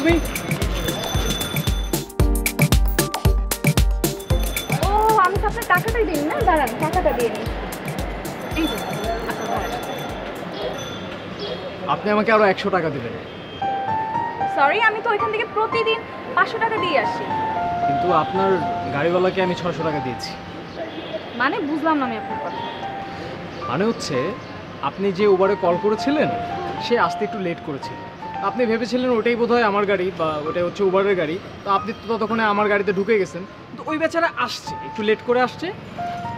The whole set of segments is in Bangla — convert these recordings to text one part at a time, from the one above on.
এক্সকিউজ মি ও আমি তো আপনার টাকাটাই দিই না? দাঁড়ান টাকাটা দিয়ে নিই এই যে আপনি আমাকে আরও একশো টাকা দিবেন। সরি আমি তো ওইখান থেকে প্রতিদিন পাঁচশো টাকা দিয়ে আসি। কিন্তু আপনার গাড়িওয়ালাকে আমি ছশো টাকা দিয়েছি। মানে বুঝলাম না আমি আপনার কথা। মানে হচ্ছে আপনি যে উবারে কল করেছিলেন সে আসতে একটু লেট করেছিল। আপনি ভেবেছিলেন ওটাই বোধহয় আমার গাড়ি বা ওটাই হচ্ছে উবারের গাড়ি তো আপনি তো ততক্ষণে আমার গাড়িতে ঢুকে গেছেন। তো ওই বেচারা আসছে একটু লেট করে আসছে।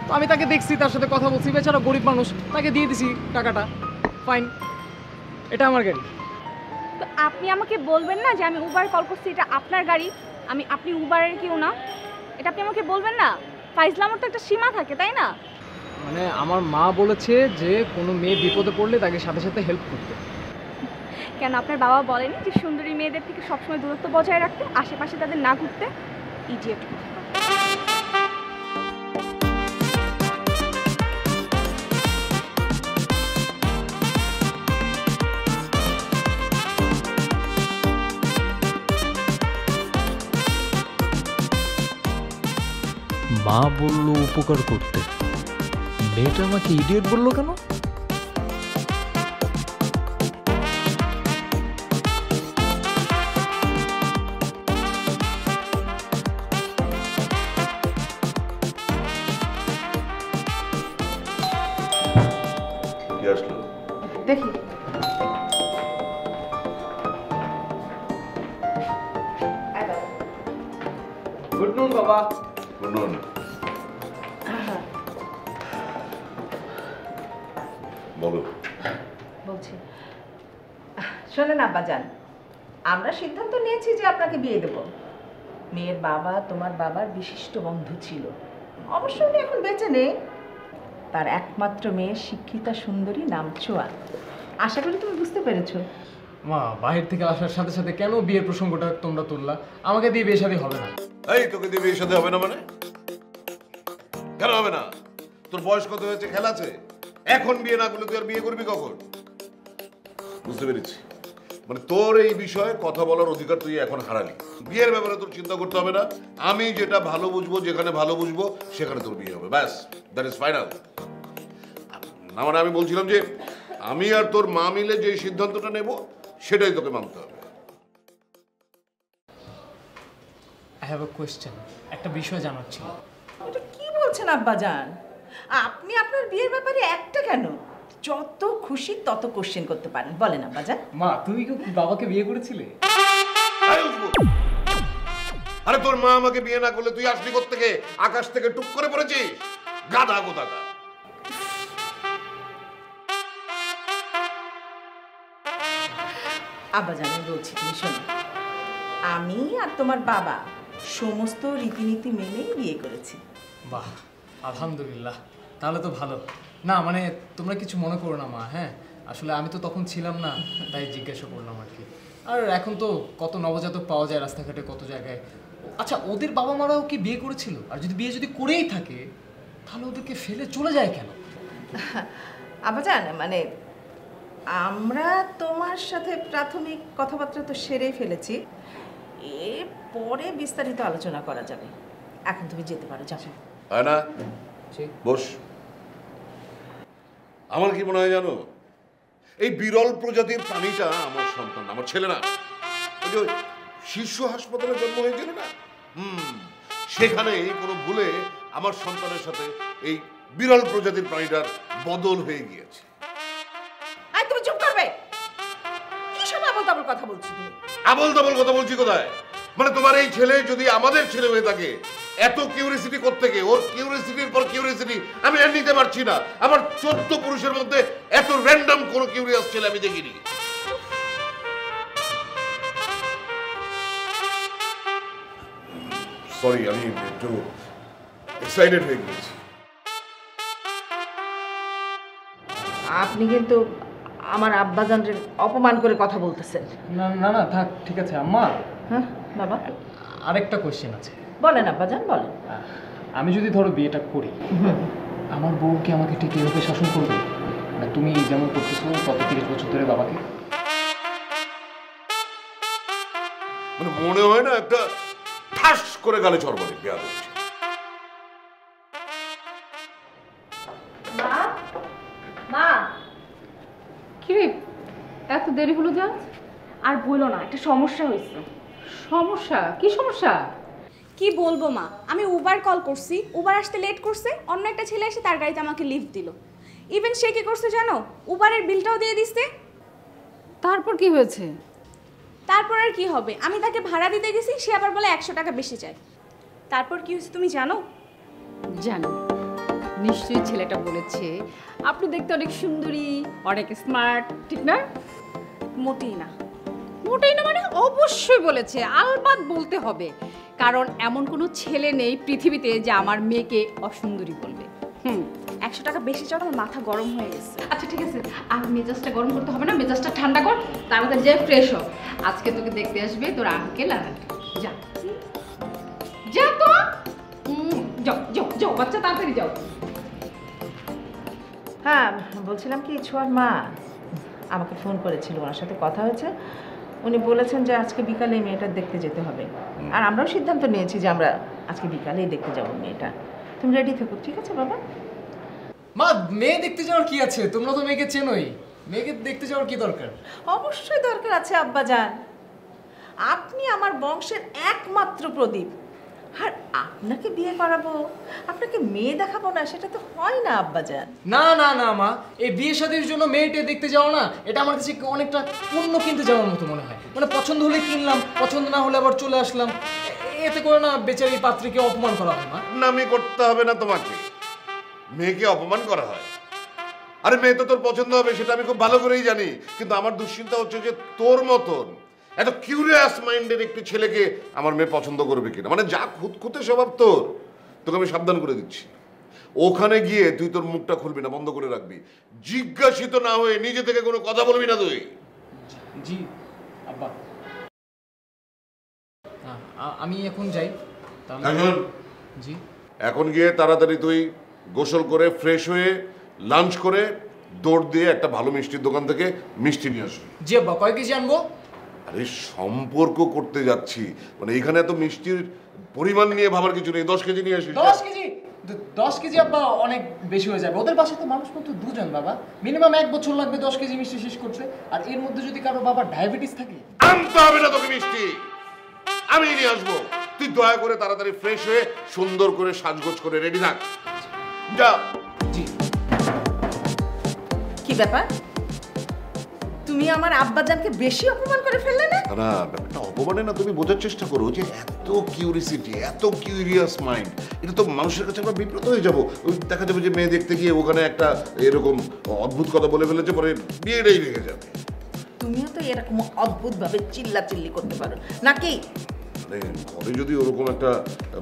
তো আমি তাকে দেখছি তার সাথে কথা বলছি বেচারা গরিব মানুষ তাকে দিয়ে দিছি টাকাটা। ফাইন এটা আমার গাড়ি। তো আপনি আমাকে বলবেন না যে আমি উবার কল করছি এটা আপনার গাড়ি আমি আপনি উবারের কেউ না? এটা আপনি আমাকে বলবেন না? ফাইজলামর তো একটা সীমা থাকে তাই না? মানে আমার মা বলেছে যে কোনো মেয়ে বিপদে পড়লে তাকে সাথে সাথে হেল্প করতে। কেন? আপনার বাবা বলেনি যে সুন্দরী মেয়েদের থেকে সবসময় দূরত্ব বজায় রাখতে, আশেপাশে তাদের না ঘুরতে ইডিয়েট মা বলল, উপকার করতে। মেয়েটা আমাকে ইডিয়েট বলল কেন? সিদ্ধান্ত নিয়েছি যে আপনাকে বিয়ে দেব। মেয়ের বাবা তোমার বাবার বিশিষ্ট বন্ধু ছিল। অবশ্য উনি এখন বেঁচে নেই। তার একমাত্র মেয়ে শিক্ষিতা সুন্দরী নাম ছোয়া আশা করি তুমি বুঝতে পেরেছ। মা বাহির থেকে আসার সাথে সাথে কেন বিয়ের প্রসঙ্গটা তোমরা তুললা? আমাকে দিয়ে বিয়ে শাদী হবে না। এই তোকে দিয়ে বিয়ের সাথে হবে না মানে? কেন হবে না? তোর বয়স কত হয়েছে? খেলা আছে? এখন বিয়ে না করলে তুই আর বিয়ে করবি কখন? বুঝতে পেরেছি। মানে তোর এই বিষয়ে কথা বলার অধিকার তুই এখন হারালি। বিয়ের ব্যাপারে তোর চিন্তা করতে হবে না। আমি যেটা ভালো বুঝব যেখানে ভালো বুঝব সেখানে তোর বিয়ে হবে। ব্যাস দ্যাট ইজ ফাইনাল না মানে আমি বলছিলাম যে আমি আর তোর মা মিলে যে সিদ্ধান্তটা নেব সেটাই তোকে মানতে হবে। আই হ্যাভ আ কোয়েশ্চেন একটা বিষয় জানার ছিল। এটা কি বলছেন আব্বাজান? আপনি আপনার বিয়ের ব্যাপারে একটা কেন? যত খুশি তত কোশ্চেন করতে পারেন। বলেন আব্বাজান। মা তুমি কি বাবাকে বিয়ে করেছিলে? আরে তোর মা আমাকে বিয়ে না করলে তুই আসলি থেকে আকাশ থেকে টুক করে পড়েছিস? গাধা গোদাকা আব্বাজান আমি বলছি তুমি শোনো। আমি আর তোমার বাবা সমস্ত রীতিনীতি মেনেই বিয়ে করেছি। বাহ আলহামদুলিল্লাহ। তাহলে তো ভালো। না মানে তোমরা কিছু মনে করো না মা হ্যাঁ? আসলে আমি তো তখন ছিলাম না তাই জিজ্ঞাসা করলাম আর কি। আর এখন তো কত নবজাতক পাওয়া যায় রাস্তাঘাটে কত জায়গায়। আচ্ছা ওদের বাবা মারাও কি বিয়ে করেছিল? আর যদি বিয়ে যদি করেই থাকে তাহলে ওদেরকে ফেলে চলে যায় কেন? আব্বাজান মানে আমরা তোমার সাথে প্রাথমিক কথাবার্তা তো সেরেই ফেলেছি। এ পরে বিস্তারিত আলোচনা করা যাবে। এখন তুমি যেতে পারো যাবে না ঠিক বস। আমার কি মনে হয় জানো? এই বিরল প্রজাতির প্রাণীটা আমার সন্তান আমার ছেলে না। শীর্ষ হাসপাতালে জন্ম হয়েছিল না? হুম সেখানে কোনো ভুলে আমার সন্তানের সাথে এই বিরল প্রজাতির প্রাণীটার বদল হয়ে গিয়েছে। আর তুমি কথা বলছি আবল কথা বলছি কোথায়? মানে তোমার এই ছেলে যদি আমাদের ছেলে হয়ে থাকে এত কিউরিয়াসিটি করতে গিয়ে ওর কিউরিয়াসিটির পর কিউরিয়াসিটি আমি আর নিতে পারছি না। আমার চোদ্দ পুরুষের মধ্যে এত র্যান্ডম কোনো কিউরিয়াস ছেলে আমি দেখিনি। সরি আমি একটু এক্সাইটেড হয়ে গেছি আপনি কিন্তু আমার আব্বাজানের অপমান করে কথা বলতেছেন। না না না থাক ঠিক আছে। আম্মা হ্যাঁ বাবা। আরেকটা কোয়েশ্চেন আছে। বলেন আব্বাজান বলেন। আমি যদি ধরো বিয়েটা করি আমার বউ কি আমাকে ঠিক এভাবে শাসন করবে? না তুমি যেমন করতেছো গত তিরিশ বছর ধরে বাবাকে? মানে মনে হয় না একটা ঠাস করে গালে চড়বানি পেয়াদ হচ্ছে। মা মা। কিরে এত দেরি হলো যা আর বলো না একটা সমস্যা হয়েছে। সমস্যা? কি সমস্যা? কি বলব মা? আমি উবার কল করছি উবার আসতে লেট করছে অন্য একটা ছেলে এসে তার গাড়িতে আমাকে লিফট দিল। ইভেন সে কি করছে জানো? উবারের বিলটাও দিয়ে দিচ্ছে। তারপর কি হয়েছে? তারপর আর কি হবে? আমি তাকে ভাড়া দিতে গেছি সে আবার বলে একশো টাকা বেশি চায় তারপর কি হয়েছে তুমি জানো? জানো। নিশ্চয়ই ছেলেটা বলেছে আপনি দেখতে অনেক সুন্দরী অনেক স্মার্ট ঠিক না? মোটেই না। মোটেই না মানে অবশ্যই বলেছে আলবাত বলতে হবে। কারণ এমন কোনো ছেলে নেই পৃথিবীতে যে আমার মেয়েকে অসুন্দরী বলবে। হুম। একশো টাকা বেশি চাও আমার মাথা গরম হয়ে গেছে। আচ্ছা ঠিক আছে। আর মেজাজটা গরম করতে হবে না মেজাজটা ঠান্ডা কর তাড়াতাড়ি যে ফ্রেশ হ আজকে তোকে দেখতে আসবে তোর আঙ্কেল আর যা। যা তো। যাও যাও যাও বাচ্চা তাড়াতাড়ি যাও। হ্যাঁ বলছিলাম কি ছোয়ার মা আমাকে ফোন করেছিল ওনার সাথে কথা হয়েছে। উনি বলেছেন যে আজকে বিকালে মেয়েটা দেখতে যেতে হবে। আর আমরাও সিদ্ধান্ত নিয়েছি যে আমরা আজকে বিকালেই দেখতে যাব মেয়েটা। তুমি রেডি থাকো ঠিক আছে বাবা? মা মেয়ে দেখতে যাওয়ার কি আছে? তোমরা তো মেয়েকে চেনোই। মেয়েকে দেখতে যাওয়ার কি দরকার? অবশ্যই দরকার আছে আব্বা আব্বাজান। আপনি আমার বংশের একমাত্র প্রদীপ। আর আপনাকে বিয়ে করাবো? আপনাকে মেয়ে দেখাবো না সেটা তো হয় না আব্বাজান। না না না মা। এই বিয়ে শাদীর জন্য মেয়েটে দেখতে যাওয়া না এটা আমার কাছে অনেকটা পণ্য কিনতে যাওয়ার মতো মনে হয়। মানে পছন্দ হলে কিনলাম পছন্দ না হলে আবার চলে আসলাম। এতে করে না বেচারি পাত্রীকে অপমান করা হয় মা। নামি করতে হবে না তোমাকে। মেয়েকে অপমান করা হয়। আরে মেয়ে তো তোর পছন্দ হবে সেটা আমি খুব ভালো করেই জানি। কিন্তু আমার দুশ্চিন্তা হচ্ছে যে তোর মতন এত কিউরিয়াস মাইন্ডের একটি ছেলেকে আমার মেয়ে পছন্দ করবে কিনা? মানে যা খুঁতখুঁতে স্বভাব তোর তোকে আমি সাবধান করে দিচ্ছি। ওখানে গিয়ে তুই তোর মুখটা খুলবি না বন্ধ করে রাখবি। জিজ্ঞাসিত না হয়ে নিজে থেকে কোনো কথা বলবি না তুই। জি আব্বা। আ- আমি এখন যাই। তাহলে এখন জি। এখন গিয়ে তাড়াতাড়ি তুই গোসল করে ফ্রেশ হয়ে লাঞ্চ করে দৌড় দিয়ে একটা ভালো মিষ্টির দোকান থেকে মিষ্টি নিয়ে আসবি। জি আব্বা কয় কেজি আনব? আরে সম্পর্ক করতে যাচ্ছি। মানে এখানে এত মিষ্টির পরিমাণ নিয়ে ভাবার কিছু নেই। দশ কেজি নিয়ে আসিস। দশ কেজি? দশ কেজি আব্বা অনেক বেশি হয়ে যাবে। ওদের বাসায় তো মানুষ মাত্র দুজন বাবা। মিনিমাম এক বছর লাগবে দশ কেজি মিষ্টি শেষ করতে। আর এর মধ্যে যদি কারও বাবা ডায়াবেটিস থাকে? আনতে হবে না তোকে মিষ্টি। আমি নিয়ে আসব। তুই দয়া করে তাড়াতাড়ি ফ্রেশ হয়ে সুন্দর করে সাজগোজ করে রেডি থাক। যা। জি। কি ব্যাপার? তুমি আমার আব্বাজানকে বেশি অপমান করে ফেললে না? না ব্যাপারটা অপমানে না তুমি বোঝার চেষ্টা করো যে এত কিউরিসিটি এত কিউরিয়াস মাইন্ড এটা তো মানুষের কাছে আমরা বিব্রত হয়ে যাব। দেখা যাবে যে মেয়ে দেখতে গিয়ে ওখানে একটা এরকম অদ্ভুত কথা বলে ফেলেছে পরে বিয়েটাই ভেঙে যাবে। তুমিও তো এরকম অদ্ভুত ভাবে চিল্লা চিল্লি করতে পারো। নাকি? মানে ঘরে যদি ওরকম একটা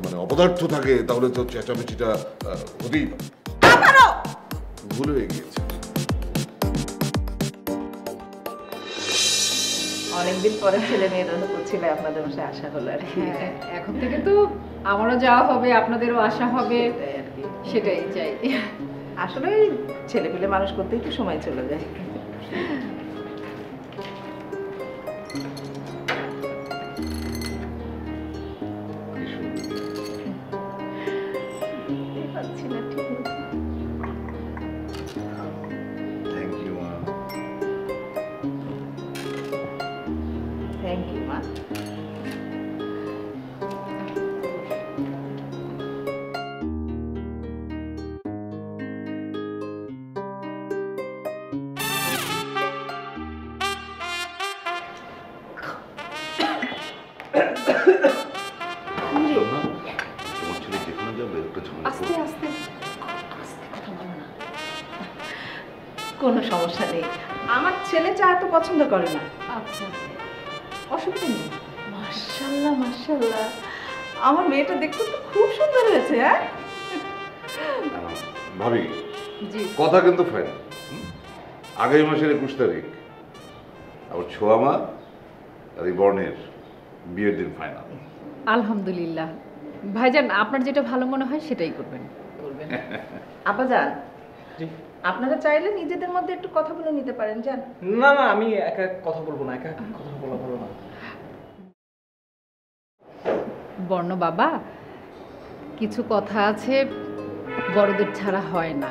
মানে অপদার্থ থাকে তাহলে তো চেঁচামেচিটা হতেই পারে। ভুল হয়ে গিয়েছে। অনেকদিন পরে ছেলে মেয়ের অনুকূল ছিল আপনাদের বাসায় আসা হলো আর কি। হ্যাঁ এখন থেকে তো আমারও যাওয়া হবে আপনাদেরও আসা হবে। আর কি। সেটাই চাই। আসলে ছেলে পেলে মানুষ করতেই তো সময় চলে যায়। আস্তে আস্তে। আস্তে কথা বলো না। কোনো সমস্যা নেই। আমার ছেলে চা এত পছন্দ করে না। আচ্ছা। অসুবিধা নেই। মার্শাল্লাহ মার্শাল্লাহ আমার মেয়েটা দেখতে তো খুব সুন্দর হয়েছে হ্যাঁ? ভাবি কথা কিন্তু ফাইনাল। আগামী মাসের একুশ তারিখ। আবার ছোয়া মা আর এই বর্ণের বিয়ের দিন ফাইনাল। আলহামদুলিল্লাহ। ভাইজান আপনার যেটা ভালো মনে হয় সেটাই করবেন। করবেন। আপাজান জি। আপনারা চাইলে নিজেদের মধ্যে একটু কথা বলে নিতে পারেন জান। না না আমি একা কথা বলব না একা কথা বলা ভালো না। বর্ণ বাবা কিছু কথা আছে বড়দের ছাড়া হয় না।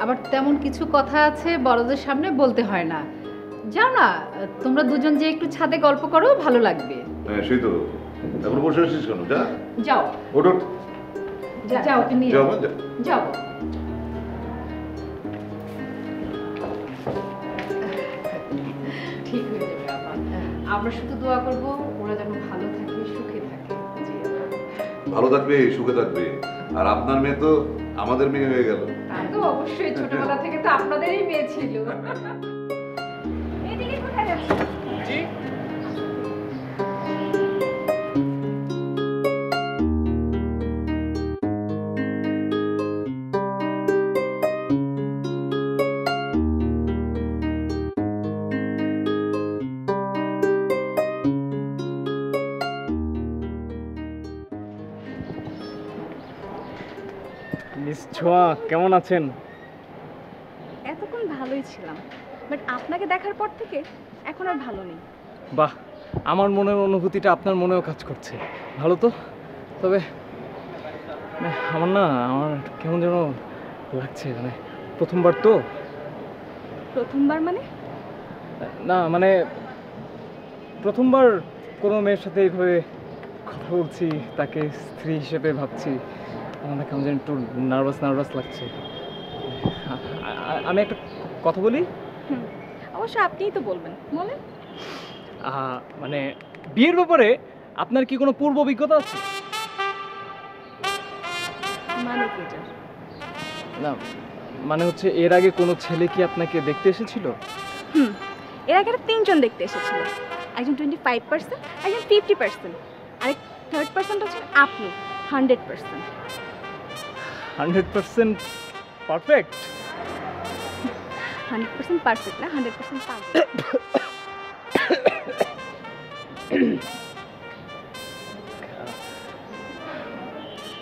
আবার তেমন কিছু কথা আছে বড়দের সামনে বলতে হয় না। যাও না তোমরা দুজন যে একটু ছাদে গল্প করো ভালো লাগবে। হ্যাঁ সেই তো। এখন বসে আছিস কেন? যা। যাও। ওঠ ওঠ। যাও ওকে নিয়ে যাও যাও। ঠিক হয়ে যাবে আমরা শুধু দোয়া করব ওরা যেন ভালো থাকে সুখে থাকে। ভালো থাকবে সুখে থাকবে। আর আপনার মেয়ে তো আমাদের মেয়ে হয়ে গেল। তো অবশ্যই ছোটবেলা থেকে তো আপনাদেরই মেয়ে ছিল। এদিকে কোথায় জি। কেমন আছেন? এতক্ষণ ভালোই ছিলাম বাট আপনাকে দেখার পর থেকে এখন আর ভালো নেই। বাহ আমার মনের অনুভূতিটা আপনার মনেও কাজ করছে। ভালো তো? তবে মানে আমার না আমার কেমন যেন লাগছে মানে প্রথমবার তো। প্রথমবার মানে? না মানে প্রথমবার কোনো মেয়ের সাথে এইভাবে কথা বলছি তাকে স্ত্রী হিসেবে ভাবছি। আমার কেমন যেন একটু নার্ভাস নার্ভাস লাগছে। আমি একটা কথা বলি? অবশ্য আপনিই তো বলবেন। বলেন। মানে বিয়ের ব্যাপারে আপনার কি কোনো পূর্ব অভিজ্ঞতা আছে? মানে কি? না মানে হচ্ছে এর আগে কোনো ছেলে কি আপনাকে দেখতে এসেছিল? হুম এর আগে তিনজন দেখতে এসেছিল। একজন টোয়েন্টি ফাইভ পার্সেন্ট একজন ফিফটি পার্সেন্ট আরেক থার্ড পার্সেন্ট হচ্ছেন আপনি hundred percent hundred percent perfect? Hundred percent perfect না হান্ড্রেড পার্সেন্ট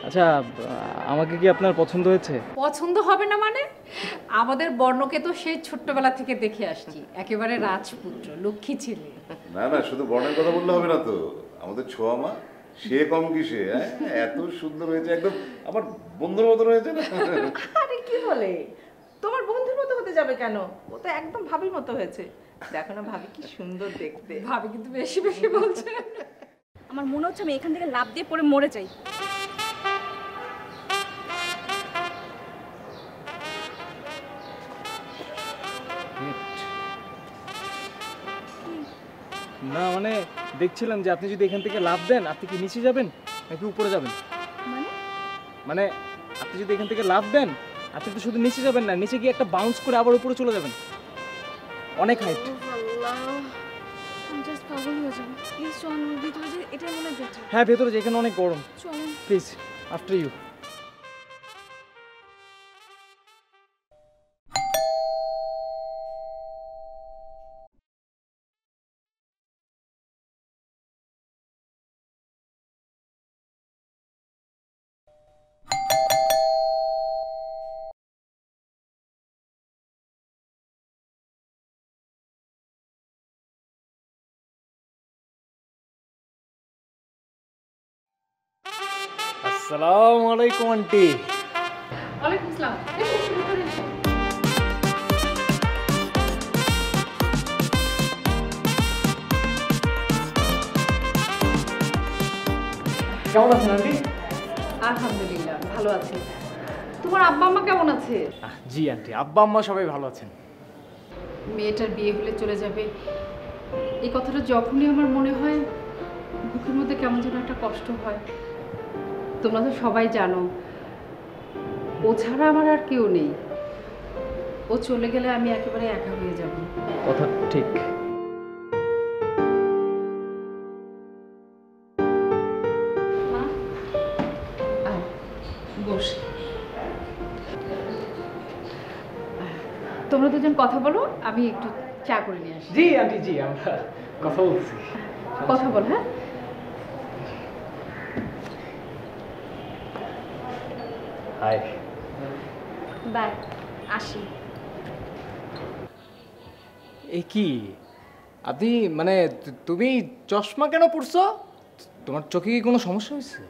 আচ্ছা আমাকে কি আপনার পছন্দ হয়েছে? পছন্দ হবে না মানে? আমাদের বর্ণকে তো সেই ছোট্টবেলা থেকে দেখে আসছি একেবারে রাজপুত্র লক্ষ্মী ছেলে। না না শুধু বর্ণের কথা বললে হবে না তো। আমাদের ছোয়া মা। সে কম কিসে হ্যাঁ এত সুন্দর হয়েছে একদম আমার বন্ধুর মতো হয়েছে না? আরে কি বলে? তোমার বন্ধুর মতো হতে যাবে কেন? ও তো একদম ভাবির মতো হয়েছে। দেখো না ভাবি কি সুন্দর দেখতে। ভাবি কিন্তু বেশি বেশি বলছে। আমার মনে হচ্ছে আমি এখান থেকে লাভ দিয়ে পড়ে মরে যাই। না মানে দেখছিলাম যে আপনি যদি এখান থেকে লাভ দেন আপনি কি নিচে যাবেন নাকি উপরে যাবেন? মানে? মানে আপনি যদি এখান থেকে লাভ দেন আপনি তো শুধু নিচে যাবেন না নিচে গিয়ে একটা বাউন্স করে আবার উপরে চলে যাবেন। অনেক হাইট হ্যাঁ ভেতরে যেখানে অনেক গরম। প্লিজ আফটার ইউ আসসালামু আলাইকুম আন্টি। ওয়ালাইকুম আসসালাম। কেমন আছেন আন্টি? আলহামদুলিল্লাহ ভালো আছি। তোমার আব্বা আম্মা কেমন আছে? জি আন্টি আব্বা আম্মা সবাই ভালো আছেন। মেয়েটার বিয়ে হলে চলে যাবে। এই কথাটা যখনই আমার মনে হয় বুকের মধ্যে কেমন যেন একটা কষ্ট হয়। তোমরা তো সবাই জানো। ও ছাড়া আমার আর কেউ নেই। ও চলে গেলে আমি একেবারে একা হয়ে যাব। কথা ঠিক। বস। তোমরা দুজন কথা বলো আমি একটু চা করে নিয়ে আসি। জি আন্টি জি আমরা কথা বলছি। কথা বল হ্যাঁ? হাই বাই আসি। এ কি? আপনি মানে তুমি চশমা কেন পড়ছো তোমার চোখে কি কোনো সমস্যা হয়েছে?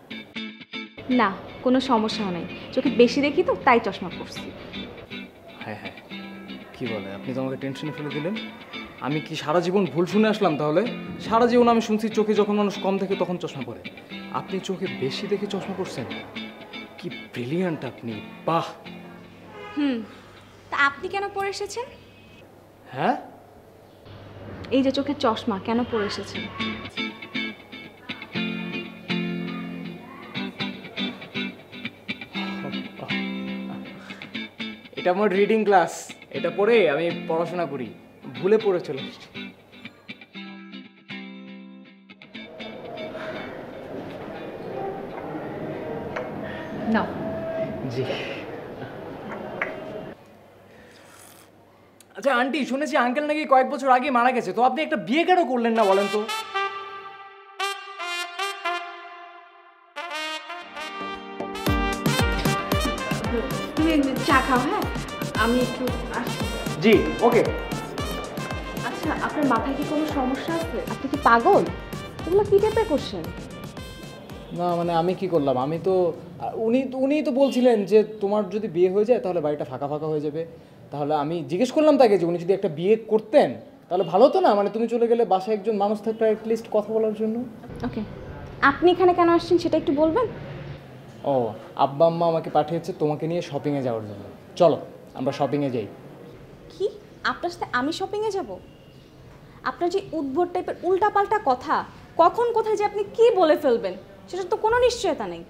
না কোনো সমস্যা নেই। চোখে বেশি দেখি তো তাই চশমা পরছি। হ্যাঁ হ্যাঁ। কি বলে আপনি তো আমাকে টেনশনে ফেলে দিলেন। আমি কি সারা জীবন ভুল শুনে আসলাম তাহলে? সারা জীবন আমি শুনছি চোখে যখন মানুষ কম দেখে তখন চশমা পরে। আপনি চোখে বেশি দেখে চশমা পরছেন? কি ব্রিলিয়ান্ট আপনি বাহ। হুম তা আপনি কেন পরে এসেছেন? হ্যাঁ? এই যে চোখে চশমা কেন পরে এসেছেন? এটা আমার রিডিং ক্লাস এটা পড়ে আমি পড়াশোনা করি ভুলে পড়ে চলে এসেছি নাও জি। আচ্ছা আন্টি শুনেছি আঙ্কেল নাকি কয়েক বছর আগে মারা গেছে। তো আপনি একটা বিয়ে কেন করলেন না বলেন তো? তুমি চা খাও হ্যাঁ? আমি একটু আসছি জি ওকে। আচ্ছা আপনার মাথায় কি কোনো সমস্যা আছে? আপনি কি পাগল? এগুলো কি টাইপের কোশ্চেন না মানে আমি কি করলাম? আমি তো উনি উনি তো বলছিলেন যে তোমার যদি বিয়ে হয়ে যায় তাহলে বাড়িটা ফাঁকা ফাঁকা হয়ে যাবে। তাহলে আমি জিজ্ঞেস করলাম তাকে যে উনি যদি একটা বিয়ে করতেন তাহলে ভালো হতো না? মানে তুমি চলে গেলে বাসায় একজন মানুষ থাকতো অ্যাটলিস্ট কথা বলার জন্য। ওকে আপনি এখানে কেন আসছেন সেটা একটু বলবেন? ও আব্বা আম্মা আমাকে পাঠিয়েছে তোমাকে নিয়ে শপিংয়ে যাওয়ার জন্য। চলো আমরা শপিংয়ে যাই। কি? আপনার সাথে আমি শপিংয়ে যাব? আপনার যে উদ্ভট টাইপের উল্টাপাল্টা কথা কখন কোথায় যে আপনি কি বলে ফেলবেন? সেটা তো কোনো নিশ্চয়তা নেই।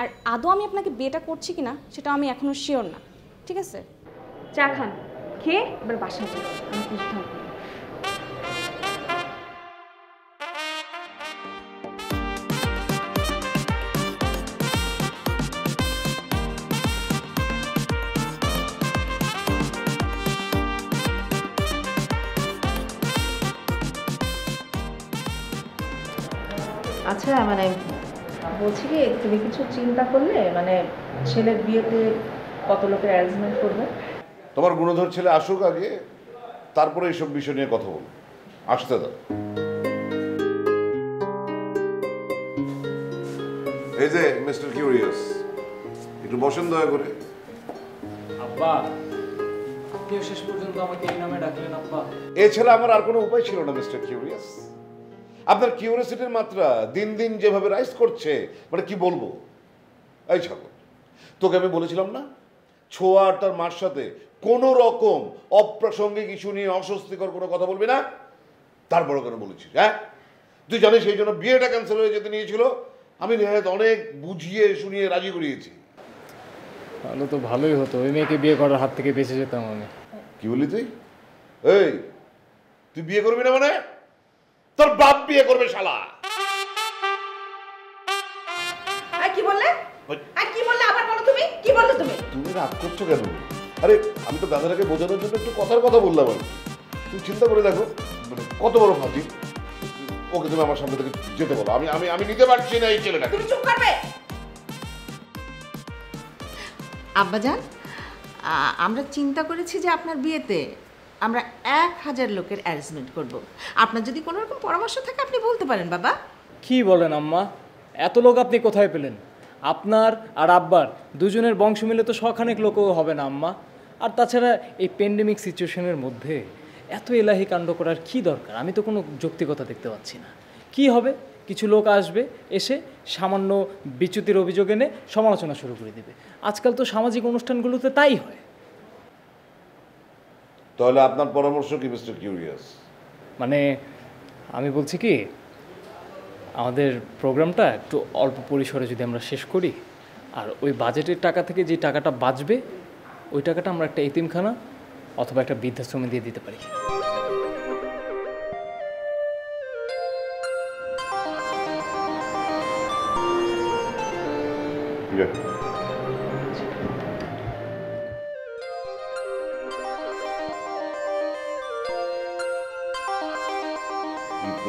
আর আদৌ আমি আপনাকে বিয়েটা করছি কি না সেটা আমি এখনও শিওর না। ঠিক আছে? চা খান। খেয়ে এবার বাসায় যান। আচ্ছা মানে বলছি কি তুমি কিছু চিন্তা করলে মানে ছেলের বিয়েতে কত লোকের অ্যারেঞ্জমেন্ট করবে? তোমার গুণধর ছেলে আসুক আগে তারপরে এইসব বিষয় নিয়ে কথা বলব। আসতে দাও। এই যে মিস্টার কিউরিয়াস একটু বসেন দয়া করে। আব্বা আপনিও শেষ পর্যন্ত আমাকে এই নামে ডাকলেন আব্বা। এছাড়া আমার আর কোনো উপায় ছিল না মিস্টার কিউরিয়াস আপনার কিউরিয়াসিটির মাত্রা দিন দিন যেভাবে রাইজ করছে মানে কি বলব? এই ছাগল তোকে আমি বলেছিলাম না? ছোঁয়া আর তার মার সাথে কোনো রকম অপ্রাসঙ্গিক ইস্যু নিয়ে অস্বস্তিকর কোনো কথা বলবি না? তারপরে কেন বলেছিস হ্যাঁ? তুই জানিস সেই জন্য বিয়েটা ক্যান্সেল হয়ে যেতে নিয়েছিল। আমি নেহায়ত অনেক বুঝিয়ে শুনিয়ে রাজি করিয়েছি। তাহলে তো ভালোই হতো। ওই মেয়েকে বিয়ে করার হাত থেকে বেঁচে যেতাম আমি। কি বলি তুই? এই তুই বিয়ে করবি না মানে? তোর বাপ বিয়ে করবে শালা। আর কি বললে? আর কি বললে আবার বলো তুমি? কি বললে তুমি? তুমি রাগ করছ কেন? আরে আমি তো দাদাটাকে বোঝানোর জন্য একটু কথার কথা বললাম আর তুমি চিন্তা করে দেখো মানে কত বড় ফাঁকি। ওকে তুমি আমার সামনে থেকে যেতে বলো। আমি আমি আমি নিতে পারছি না এই ছেলেটাকে। তুমি চুপ করবে। আব্বাজান আমরা চিন্তা করেছি যে আপনার বিয়েতে আমরা এক হাজার লোকের অ্যারেঞ্জমেন্ট করব। আপনার যদি কোনো রকম পরামর্শ থাকে, আপনি বলতে পারেন, বাবা। কি বলেন আম্মা? এত লোক আপনি কোথায় পেলেন? আপনার আর আব্বার দুজনের বংশ মিলে তো শখানেক লোকও হবে না আম্মা। আর তাছাড়া এই প্যান্ডেমিক সিচুয়েশনের মধ্যে এত এলাহি কাণ্ড করার কি দরকার? আমি তো কোনো যৌক্তিকতা দেখতে পাচ্ছি না। কি হবে? কিছু লোক আসবে, এসে সামান্য বিচ্যুতির অভিযোগ এনে সমালোচনা শুরু করে দেবে। আজকাল তো সামাজিক অনুষ্ঠানগুলোতে তাই হয়। তাহলে আপনার পরামর্শ কি মিস্টার কিউরিয়াস মানে আমি বলছি কি আমাদের প্রোগ্রামটা একটু অল্প পরিসরে যদি আমরা শেষ করি আর ওই বাজেটের টাকা থেকে যে টাকাটা বাঁচবে ওই টাকাটা আমরা একটা এতিমখানা অথবা একটা বৃদ্ধাশ্রমে দিয়ে দিতে পারি। ঠিক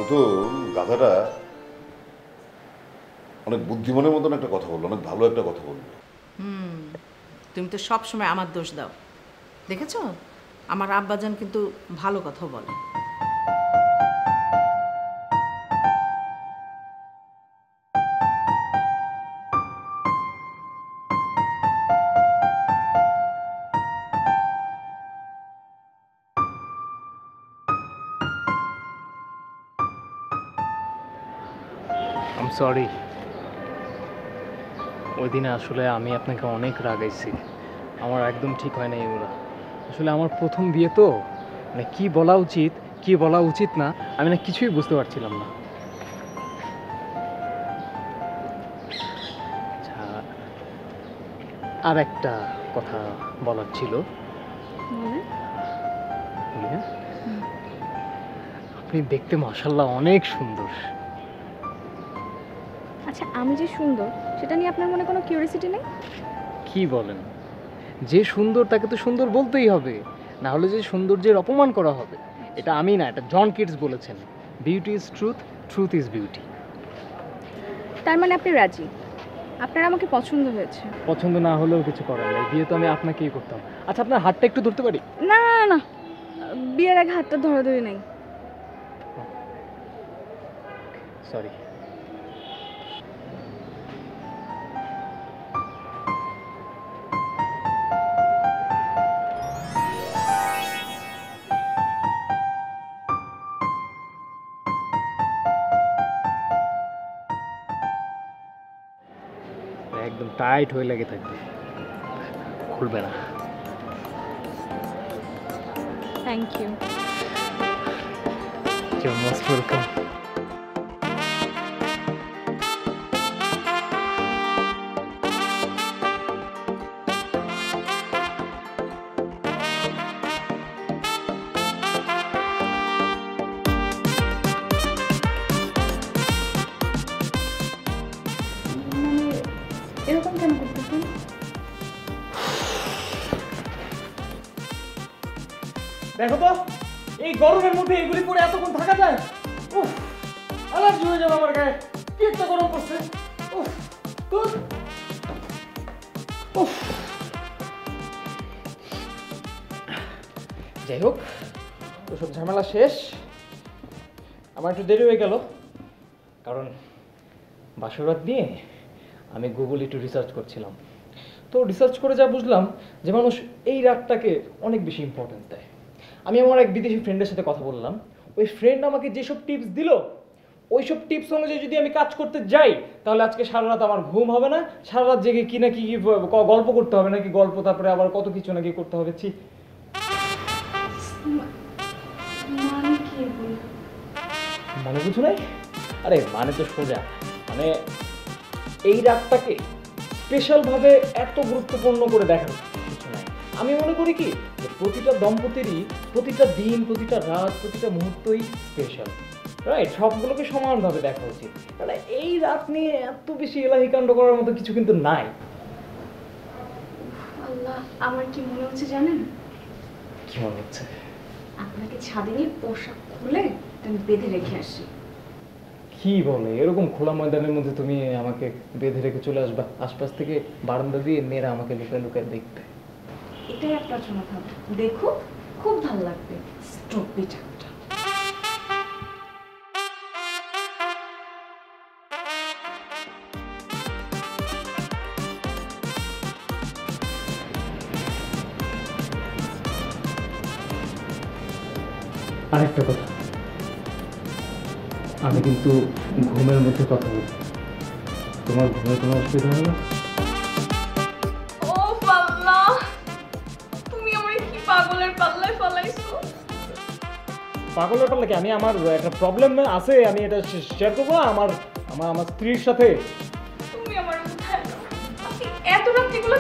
প্রথম গাধাটা অনেক বুদ্ধিমানের মতন একটা কথা বলল, অনেক ভালো একটা কথা বলল। তুমি তো সব সময় আমার দোষ দাও। দেখেছ? আমার আব্বাজান কিন্তু ভালো কথা বলে। সরি। ওই দিনে আসলে আমি আপনাকে অনেক রাগাইছি। আমার একদম ঠিক হয় না এগুলো। আসলে আমার প্রথম বিয়ে তো। মানে কি বলা উচিত কি বলা উচিত না আমি না কিছুই বুঝতে পারছিলাম না। আচ্ছা আর একটা কথা বলার ছিল। হ্যাঁ? আপনি দেখতে মাসাল্লাহ অনেক সুন্দর। আমি যে সুন্দর সেটা নিয়ে আপনার মনে কোনো কিউরিয়াসিটি নেই? কি বলেন? যে সুন্দর তাকে তো সুন্দর বলতেই হবে। না হলে যে সৌন্দর্যের অপমান করা হবে এটা আমি না এটা জন কিডস বলেছেন। Beauty is truth truth is beauty তার মানে আপনি রাজি? আপনার আমাকে পছন্দ হয়েছে। পছন্দ না হলেও কিছু করার নেই। বিয়ে তো আমি আপনাকেই করতাম। আচ্ছা আপনার হাতটা একটু ধরতে পারি? না না না, বিয়ের আগে হাতটা ধরাধরি নেই। সরি টাইট হয়ে লেগে থাকবে খুলবে না থ্যাংক ইউ You're most দেখো তো, এই গরমের মধ্যে এগুলি পরে এতক্ষণ থাকা যায়? উফ অ্যালার্জি হয়ে যাবে আমার গায়ে। কি একটা গরম পড়ছে উফ যাই হোক ওসব ঝামেলা শেষ। আমার একটু দেরি হয়ে গেল। কারণ বাসরাত নিয়ে আমি গুগল একটু রিসার্চ করছিলাম। তো রিসার্চ করে যা বুঝলাম, যে মানুষ এই রাতটাকে অনেক বেশি ইম্পর্টেন্স দেয় আমি আমার এক বিদেশি ফ্রেন্ডের সাথে কথা বললাম। ওই ফ্রেন্ড আমাকে যেসব টিপস দিল ওইসব টিপস অনুযায়ী যদি আমি কাজ করতে যাই তাহলে আজকে সারা রাত আমার ঘুম হবে না সারা রাত জেগে কি না কি গল্প করতে হবে নাকি গল্প তারপরে আবার কত কিছু নাকি করতে হবে ছি। মানে বুঝো নাই? আরে মানে তো সোজা। মানে এই রাতটাকে স্পেশালভাবে এত গুরুত্বপূর্ণ করে কিছু নাই আমি মনে করি কি প্রতিটা দম্পতিরই প্রতিটা দিন প্রতিটা রাত প্রতিটা মুহূর্তই স্পেশাল রাইট সবগুলোকে সমানভাবে দেখা উচিত। মানে এই রাত নিয়ে এত বেশি এলাহি কাণ্ড করার মতো কিছু কিন্তু নাই। আল্লাহ আমার কি মনে হচ্ছে জানেন? কি মনে হচ্ছে? আপনাকে ছাদে নিয়ে পোশাক খুলে বেঁধে রেখে আসি। কি বলে? এরকম খোলা ময়দানের মধ্যে তুমি আমাকে বেঁধে রেখে চলে আসবা? আশপাশ থেকে বারান্দা দিয়ে মেয়েরা আমাকে লুকায় লুকায় দেখবে এটাই জন্য ভালো। দেখো খুব ভালো লাগবে। স্ট্রোক বিচারটা। আরেকটা কথা। আমি কিন্তু ঘুমের মধ্যে কথা বলি তোমার ঘুমের কোনো অসুবিধা হবে না? পাগলের পারলে কি আমি আমার একটা প্রবলেম আছে আমি এটা শেয়ার করব? আমার আমার আমার স্ত্রীর সাথে। তুমি আমার আপনি এত রাত্রিগুলো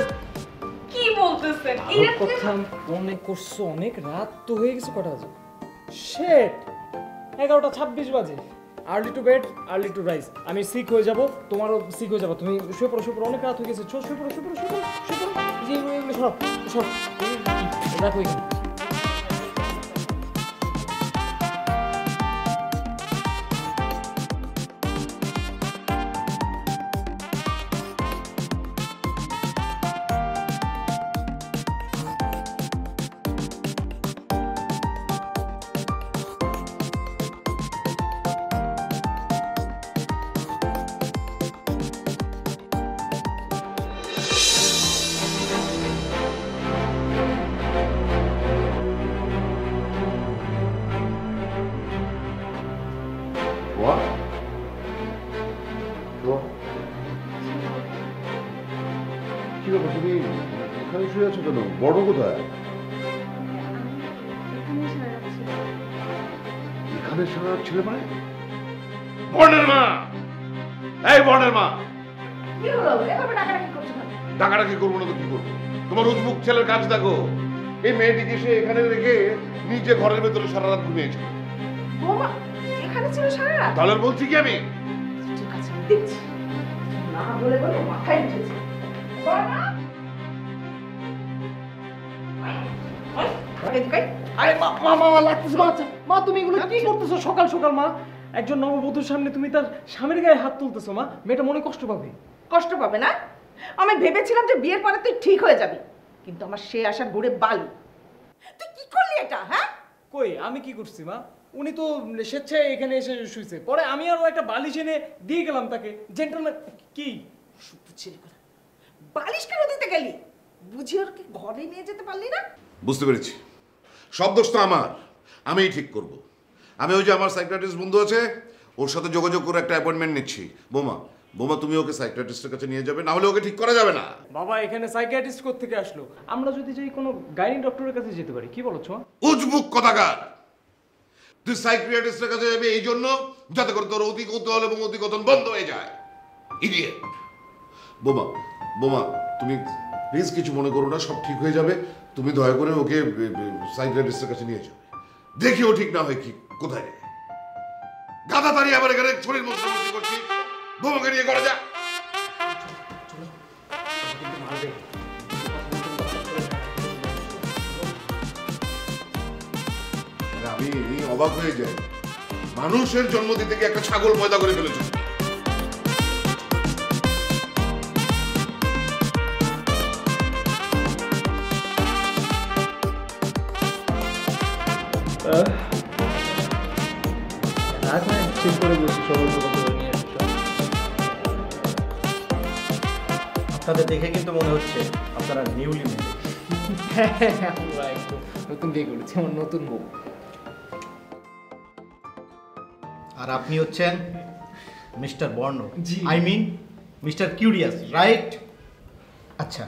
কি বলতেছেন? এই কথা মনে করছ? অনেক রাত তো হয়ে গেছে কটা বাজে? শেট এগারোটা ছাব্বিশ বাজে। Early to bed early to rise আমি সিক হয়ে যাব তোমারও সিক হয়ে যাব। তুমি শুয়ে পড়ো শুয়ে পড়ো অনেক রাত হয়ে গেছে। শুয়ে পড়ো শুয়ে পড়ো শুয়ে পড়ো শুয়ে পড়ো। এই যে এগুলো এগুলো সরো সরো। এই, এই, রাখো এখানে আছো কেন? বড় কোথায়? এখানে সারা ছেলে মানে? বর্ণের মা! এই বর্ণের মা! কি কেন? ডাকাডাকি করব না তো কি করব? তোমার উজবুক ছেলের কাজ দেখো। এই মেয়েটিকে সে এখানে রেখে নিজে ঘরের ভেতরে সারা রাত ঘুমিয়েছে। এখানে ছিল সারা রাত? তাহলে বলছি কি আমি? ঠিক আছে দেখছি। না বলে বলে মাথায় উঠেছে। আরে মা মা মা লাগতেছে মা আচ্ছা, মা তুমি এগুলো কি করতেছো সকাল সকাল মা? একজন নববধূর সামনে তুমি তার স্বামীর গায়ে হাত তুলতেছো মা? মেয়েটা মনে কষ্ট পাবে? কষ্ট পাবে না? আমি ভেবেছিলাম যে বিয়ের পরে তুই ঠিক হয়ে যাবি কিন্তু আমার সে আসার ঘুরে বালি। তুই কি করলি এটা হ্যাঁ? কই আমি কি করছি মা? উনি তো স্বেচ্ছায় এখানে এসে শুয়েছে পরে আমি আরও একটা বালিশ এনে দিয়ে গেলাম তাকে। জেন্টলম্যান কি? ছেলে বালিশ কেন দিতে গেলি? বুঝি ওর কি ঘরে নিয়ে যেতে পারলি না? বুঝতে পেরেছি। সব দোষ তো আমার। আমিই ঠিক করব। আমি ওই যে আমার সাইকিয়াট্রিস্ট বন্ধু আছে ওর সাথে যোগাযোগ করে একটা অ্যাপয়েন্টমেন্ট নিচ্ছি। বোমা বোমা তুমি ওকে সাইকিয়াট্রিস্টের কাছে নিয়ে যাবে না হলে ওকে ঠিক করা যাবে না। বাবা এখানে সাইকিয়াট্রিস্ট থেকে আসলো? আমরা যদি যাই কোনো গাইনি ডক্টরের কাছে যেতে পারি কি বলছো উজবুক কথাকার। তুই সাইকিয়াট্রিস্টের কাছে যাবে এই জন্য যাতে করে তোর অতি কৌতূহল এবং অতি কথন বন্ধ হয়ে যায়। ইডিয়েট বোমা বোমা তুমি প্লিজ কিছু মনে করো না, সব ঠিক হয়ে যাবে। তুমি দয়া করে ওকে সাইকিয়াট্রিস্টের কাছে নিয়ে যাবে দেখি ও ঠিক না হয় কি, কোথায় গাদা দাঁড়িয়ে আবার এখানে শরীর মস্ত করছি। বোমাকে নিয়ে করা যা। আমি অবাক হয়ে যাই। মানুষের জন্ম দিতে একটা ছাগল পয়দা করে ফেলেছে। ঠিক করে বলছি সবাই করে নিয়ে আপনাদের দেখে কিন্তু মনে হচ্ছে আপনারা নিউলি নতুন বিয়ে করেছি আমার নতুন বউ। আর আপনি হচ্ছেন মিস্টার বর্ণ। I mean mister curious right আচ্ছা।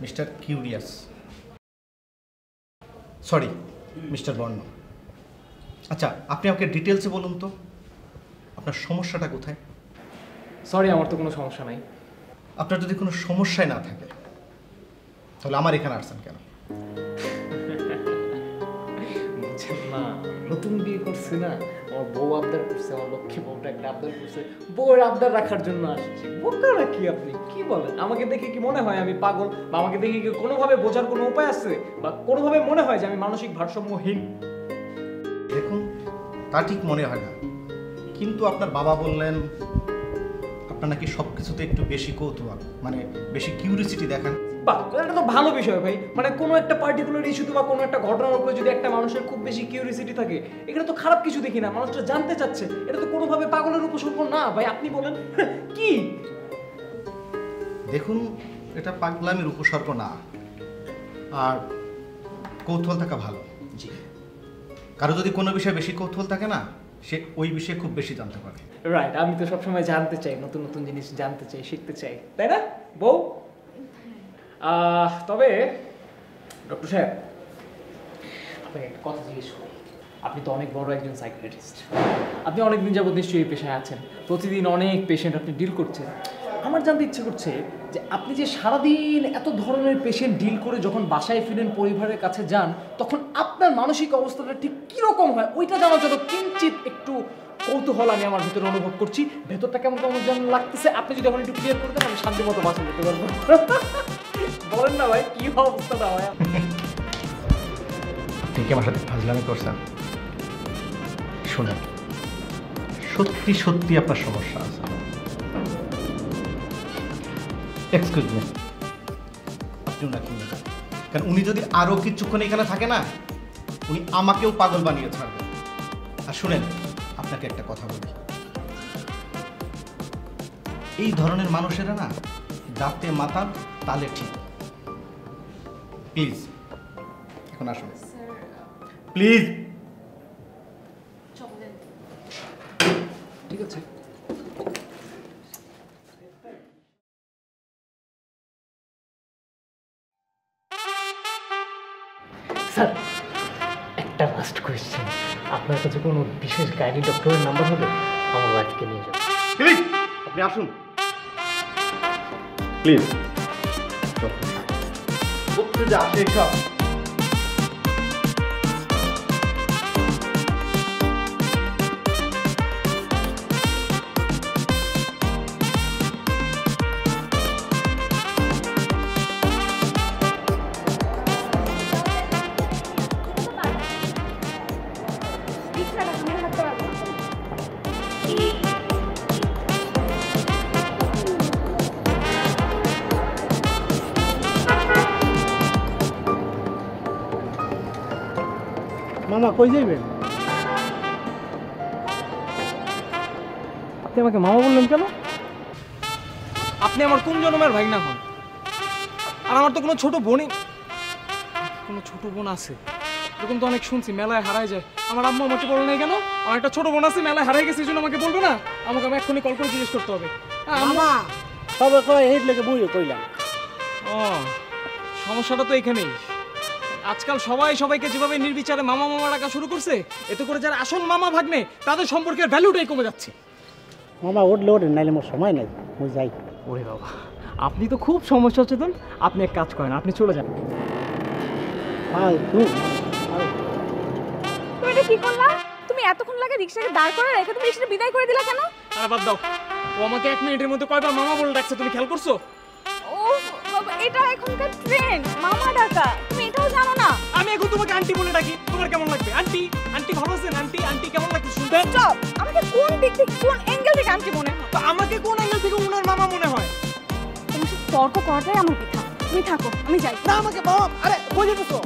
মিস্টার কিউরিয়াস সরি মিস্টার বর্ণ আচ্ছা আপনি আমাকে ডিটেলসে বলুন তো আপনার সমস্যাটা কোথায়? সরি আমার তো কোনো সমস্যা নাই। আপনার যদি কোনো সমস্যায় না থাকে তাহলে আমার এখানে আসছেন কেন? না। নতুন বিয়ে করছি না। আমার বউ আবদার করছে, আমার লক্ষ্মী বউটা একটা আবদার করছে। বউয়ের আবদার রাখার জন্য আসছি। কি আপনি? কি বলেন? আমাকে দেখে কি মনে হয় আমি পাগল? বা আমাকে দেখে কি কোনোভাবে বোঝার কোনো উপায় আছে? বা কোনোভাবে মনে হয় যে আমি মানসিক ভারসাম্যহীন? দেখুন, তা ঠিক মনে হয় না। কিন্তু আপনার বাবা বললেন, আপনার নাকি সব কিছুতে একটু বেশি কৌতূহল মানে বেশি কিউরিসিটি দেখান। বাহ এটা তো ভালো বিষয় ভাই। মানে কোনো একটা পার্টিকুলার ইস্যুতে বা কোনো একটা ঘটনার উপরে যদি একটা মানুষের খুব বেশি কিউরিসিটি থাকে এখানে তো খারাপ কিছু দেখি না মানুষটা জানতে চাচ্ছে। এটা তো কোনোভাবে পাগলের উপসর্গ না ভাই আপনি বলেন কি? দেখুন এটা পাগলামির উপসর্গ না। আর কৌতূহল থাকা ভালো। জি। কারও যদি কোনো বিষয়ে বেশি কৌতূহল থাকে না সে ওই বিষয়ে খুব বেশি জানতে পারে। রাইট আমি তো সবসময় জানতে চাই নতুন নতুন জিনিস জানতে চাই শিখতে চাই। তাই না? বউ? তবে, ডক্টর সাহেব, আপনাকে একটা কথা জিজ্ঞেস করি। আপনি তো অনেক বড় একজন সাইকিয়াট্রিস্ট আপনি অনেক দিন যাবত নিশ্চয়ই এই পেশায় আছেন। প্রতিদিন অনেক পেশেন্ট আপনি ডিল করছেন। আমার জানতে ইচ্ছে করছে যে আপনি যে সারাদিন এত ধরনের পেশেন্ট ডিল করে যখন বাসায় ফিরেন, পরিবারের কাছে যান, তখন আপনার মানসিক অবস্থাটা ঠিক কীরকম হয়? ওইটা জানার জন্য কিঞ্চিত একটু কৌতূহল আমি আমার ভিতরে অনুভব করছি। ভেতরটা কেমন কেমন যেন লাগতেছে। আপনি যদি এখন একটু ক্লিয়ার করে দেন, আমি শান্তি মতো বাসা করতে পারব। না ভাই, কি আপনি কি আমার সাথে ফাজলামি সত্যি সত্যি আপনার সমস্যা আছে। এক্সকিউজ মি আপনি কারণ উনি যদি আরও কিছুক্ষণ এখানে থাকে না, উনি আমাকেও পাগল বানিয়ে ছাড়বেন আর শুনেন, আপনাকে একটা কথা বলি। এই ধরনের মানুষেরা না, দাঁতে মাথা, তালে ঠিক। প্লিজ এখন আসুন। প্লিজ ঠিক আছে। স্যার একটা লাস্ট কোয়েশ্চেন আপনার কাছে কোনো বিশেষ গাইনি ডক্টরের নাম্বার হবে আমার ওয়াইফকে নিয়ে যাবেন। প্লিজ আপনি আসুন। প্লিজ করতে যে আসে সব রিক্সাটা কই যাইবেন? আপনি আমাকে মামা বললেন কেন? আপনি আমার কোন জন্মের ভাই না হন? আর আমার তো কোনো ছোট বোনই কোনো ছোট বোন আছে? এরকম তো অনেক শুনছি মেলায় হারায় যায়। আমার আম্মু আমাকে বলে নাই কেন? আমার একটা ছোট বোন আছে মেলায় হারাই গেছে এই জন্য আমাকে বলবে না? আমাকে আমি এক্ষুনি কল করে জিজ্ঞেস করতে হবে। হ্যাঁ, আম্মু তবে কয় এই লেগে বইও কইলাম। ও সমস্যাটা তো এখানেই। আজকাল সবাই সবাইকে যেভাবে নির্বিচারে মামা মামা ডাকা শুরু করছে এতে করে যারা আসল মামা ভাগ্নে তাদের সম্পর্কের ভ্যালুটাই কমে যাচ্ছে। মামা উঠলে ওঠে নাইলে মোর সময় নাই মুই যাই। ওরে বাবা আপনি তো খুব সমস্যা সচেতন আপনি এক কাজ করেন আপনি চলে যান। তুমি এটা কি করলা? তুমি এতক্ষণ লাগে রিক্সাকে দাঁড় করে রেখে তুমি রিক্সাটা বিদায় করে দিলা কেন? আরে বাদ দাও। ও আমাকে এক মিনিটের মধ্যে কয়বার মামা বলে ডাকছে তুমি খেয়াল করছ? এটা এখনকার ট্রেন্ড মামা ডাকা। তুমি এটাও জানো না? আমি এখন তোমাকে আন্টি বলে ডাকি। তোমার কেমন লাগবে? আন্টি আন্টি ভালো আছেন? আন্টি আন্টি কেমন লাগছে শুনতে? স্টপ আমাকে কোন দিক থেকে কোন অ্যাঙ্গেল থেকে আন্টি মনে হয়? তো আমাকে কোন অ্যাঙ্গেল থেকে উনার মামা মনে হয়? তুমি তর্ক করাটাই আমার পিঠা তুমি থাকো আমি যাই। না আমাকে বাবা আরে বুঝে তো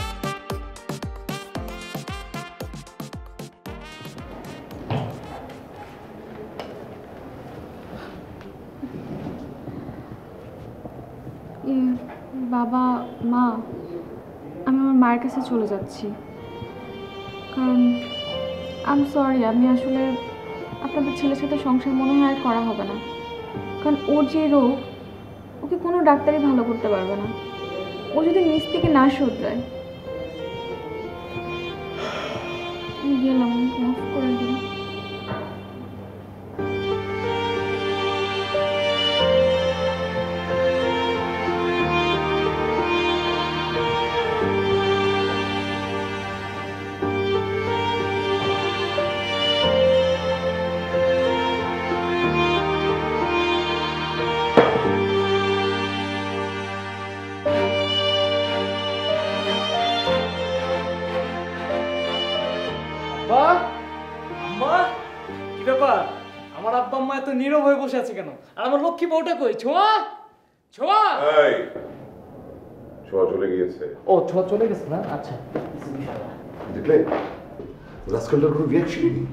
বাবা, মা, আমি আমার মায়ের কাছে চলে যাচ্ছি। কারণ আম সরি আমি আসলে আপনাদের ছেলের সাথে সংসার মনে হয় আর করা হবে না। কারণ ওর যে রোগ, ওকে কোনো ডাক্তারই ভালো করতে পারবে না। ও যদি নিচ থেকে না শোধরায়। আমি গেলাম, মাফ করে দিন। আব্বা আম্মা এত নীরব হয়ে বসে আছে কেন? আর আমার লক্ষ্মী বউটা কই? ছোঁয়া? ছোঁয়া? এই ছোঁয়া চলে গিয়েছে। ও ছোঁয়া চলে গেছে না? আচ্ছা। দেখলে? রাজকালটার কোনো রিয়াকশনই নেই।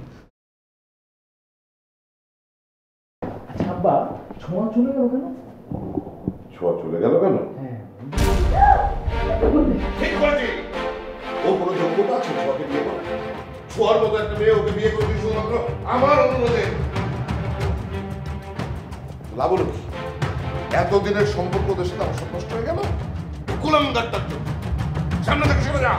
আচ্ছা আব্বা ছোঁয়া চলে গেল কেন? ছোঁয়া চলে গেল কেন? হ্যাঁ। ঠিক করেছি ও কোনো যোগ্যতা আছে? ছোঁয়াকে বিয়ে করার। ছোঁয়ার মতো একটা মেয়ে ওকে বিয়ে করে দিয়ে শুধুমাত্র আমার অনুরোধে। লাভ হলো কি এতদিনের সম্পর্ক ওদের সাথে আমার হয়ে গেল। কুলাঙ্গারটার জন্য। সামনে থেকে সরে যা।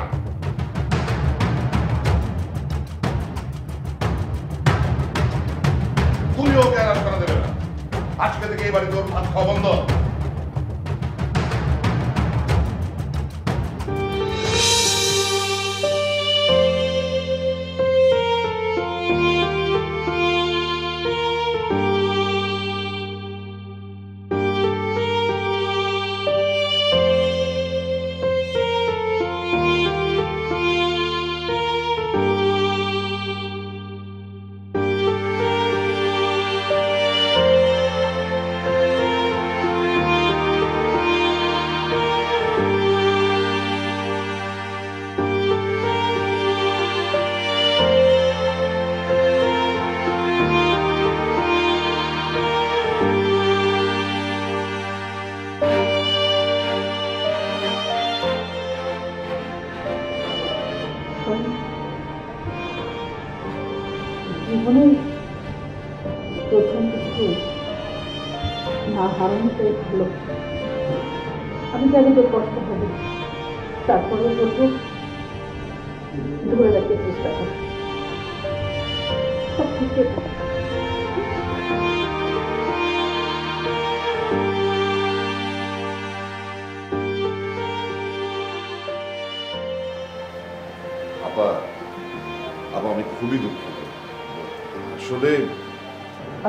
তুমিও ওকে আর দেবে না। আজকে থেকে এই বাড়িতে ওর ভাত খাওয়া বন্ধ।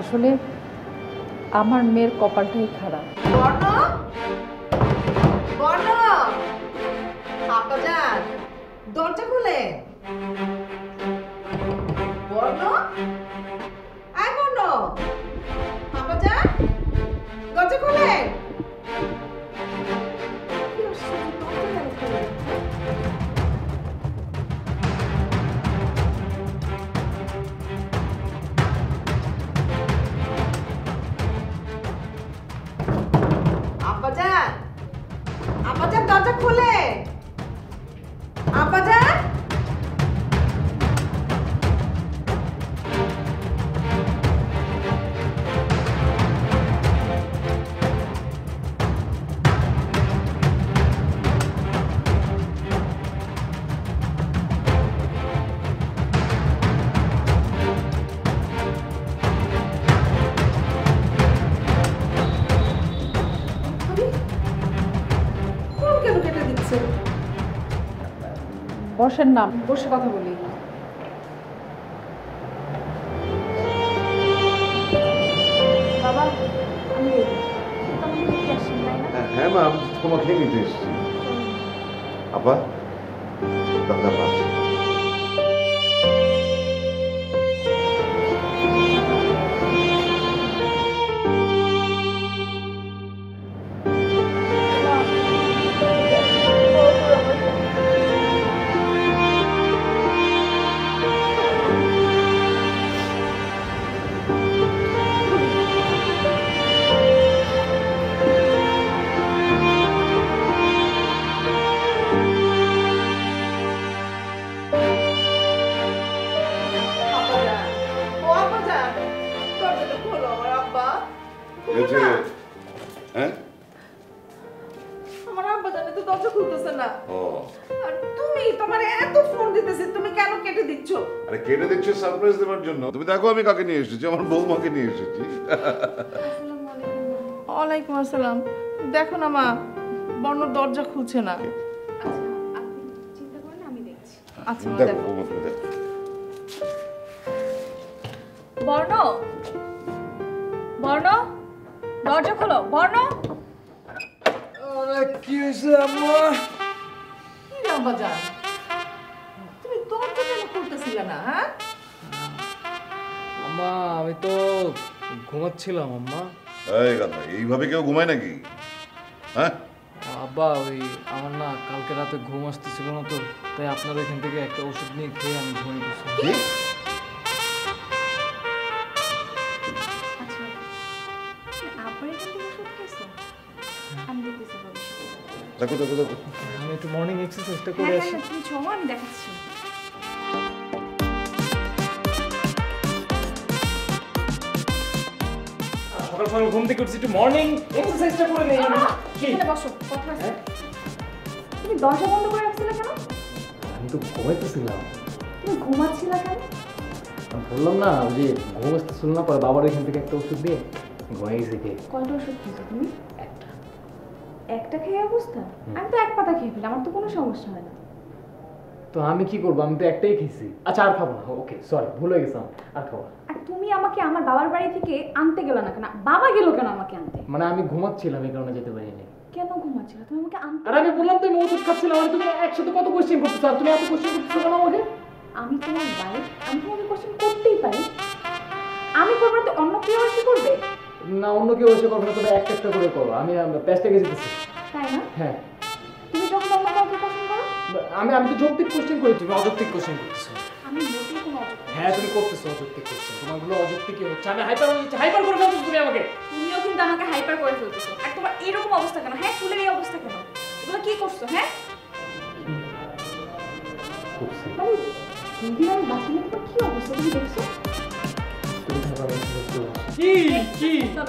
আসলে আমার মেয়ের কপালটাই খারাপ। বসেন না বসে কথা বলি। দেখো আমি কাকে নিয়ে এসেছি আমার বৌমাকে নিয়ে এসেছি। ওয়ালাইকুম আসসালাম। দেখো না মা বর্ণ দরজা খুলছে না। আচ্ছা, আচ্ছা দেখো ঘুমাচ্ছিলাম আম্মা। এই গাধা এইভাবে কেউ ঘুমায় নাকি? হ্যাঁ? আব্বা ওই আমার না কালকে রাতে ঘুম আসতেছিল না তো তাই আপনার এখান থেকে একটা ওষুধ নিয়ে খেয়ে আমি ঘুমিয়ে গেছি দেখো দেখো দেখো। আমি একটু মর্নিং এক্সারসাইজটা করে আসি। আমি দেখাচ্ছি। সকাল ঘুম থেকে উঠছি একটু মর্নিং এক্সারসাইজটা করে নেই। কি? হ্যাঁ? তুমি দরজা বন্ধ করে রাখছিলে কেন? আমি তো ঘুমাইতেছিলাম। তুমি কেন? বললাম না যে ঘুম না পরে বাবার এখান থেকে একটা ওষুধ দিয়ে ঘুমাই কয়টা ওষুধ খেয়েছো তুমি? একটা। একটা খেয়ে অবস্থা? আমি তো এক পাতা খেয়ে ফেলি আমার তো কোনো সমস্যা হয় না। তো আমি কি করব? আমি তো একটাই খেয়েছি। আচ্ছা আর খাব না। ওকে সরি ভুল হয়ে গেছিলাম আর খাব না। আর তুমি আমাকে আমার বাবার বাড়ি থেকে আনতে গেলে না কেন? বাবা গেল কেন আমাকে আনতে? মানে আমি ঘুমাচ্ছিলাম এই কারণে যেতে পারিনি। কেন ঘুমাচ্ছিল? তুমি আমাকে আনতে আর আমি বললাম তুমি ওষুধ খাচ্ছিলাম আর তুমি একসাথে কত কোশ্চেন করতেছো আর তুমি এত কোশ্চেন করতেছো কেন আমাকে? আমি তোমার বাইরে আমি তোমাকে কোশ্চেন করতেই পারি। আমি করব তো অন্য কেউ এসে করবে? না অন্য কেউ এসে করবে না তবে একটা একটা করে করো। আমি প্যাসটা গেছি। তাই না? হ্যাঁ। তুমি যখন অন্য কাউকে কোশ্চেন করো? আমি আমি তো যৌক্তিক কোশ্চেন করেছি অযৌক্তিক কোশ্চেন করতেছো। হ্যাঁ তুমি করতেছো অযৌক্তিক কোশ্চেন তোমারগুলো অযৌক্তিক হচ্ছে? আমি হাইপার হচ্ছে হাইপার করে ফেলছো তুমি আমাকে। তুমিও কিন্তু আমাকে হাইপার করে ফেলতেছো। আর তোমার এরকম অবস্থা কেন? হ্যাঁ চুলের এই অবস্থা কেন? এগুলো কি করছ হ্যাঁ? করছি। বাসনে তোমার কি অবস্থা তুমি দেখছ? কি কি? না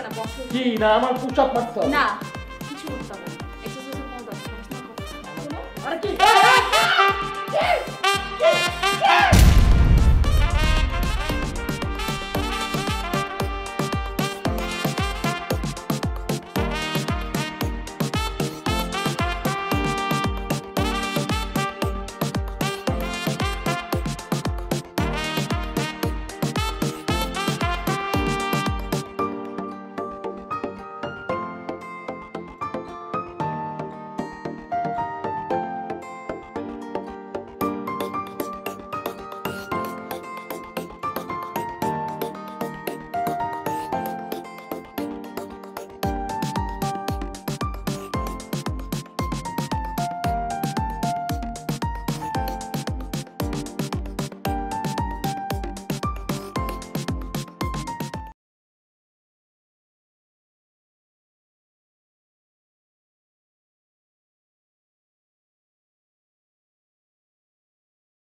কি না আমার পুশ আপ মারতে না কিছু করতে হবে কোনো দরকার কি?